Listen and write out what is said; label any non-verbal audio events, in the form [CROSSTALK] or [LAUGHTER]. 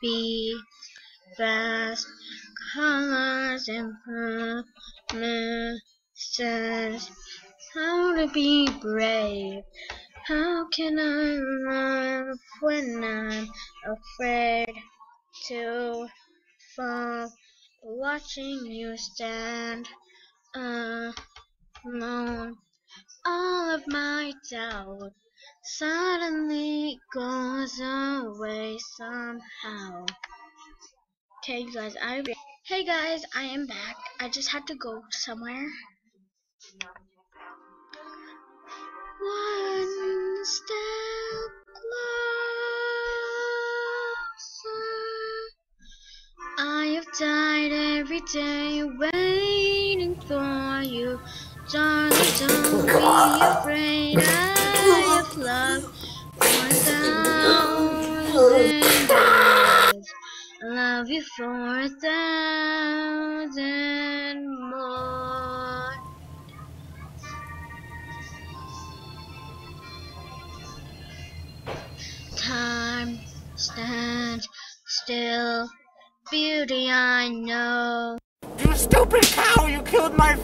be fast. Colors and promises. How to be brave. How can I love when I'm afraid to fall? Watching you stand alone, all of my doubt suddenly goes away somehow. Okay, you guys, I hey guys, I am back. I just had to go somewhere. One step closer. I have died every day waiting for you. Darling, don't be [LAUGHS] afraid. Thousand years. Love you for a thousand more. Time stands still. Beauty I know. You stupid cow! You killed my